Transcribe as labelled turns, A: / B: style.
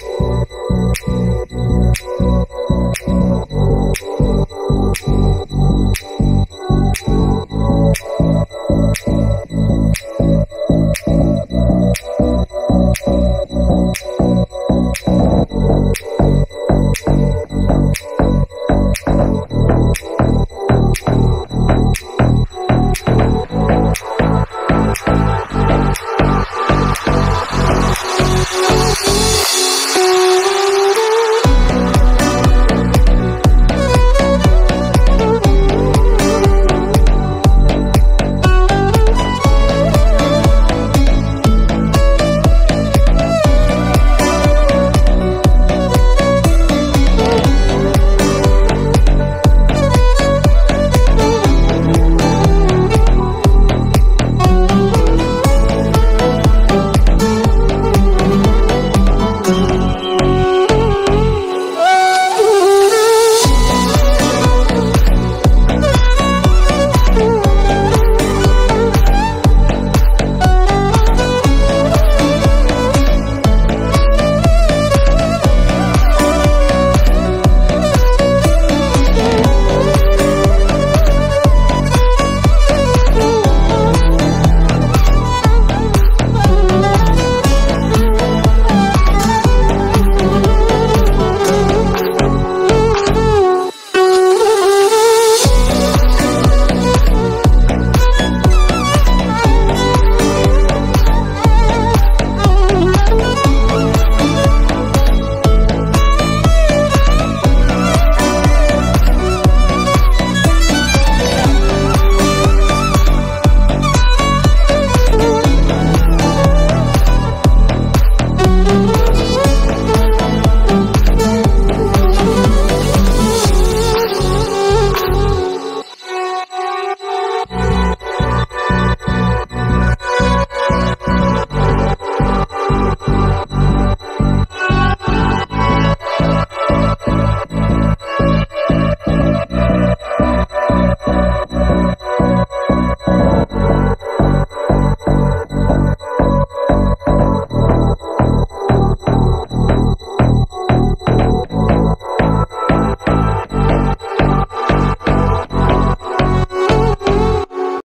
A: Bye.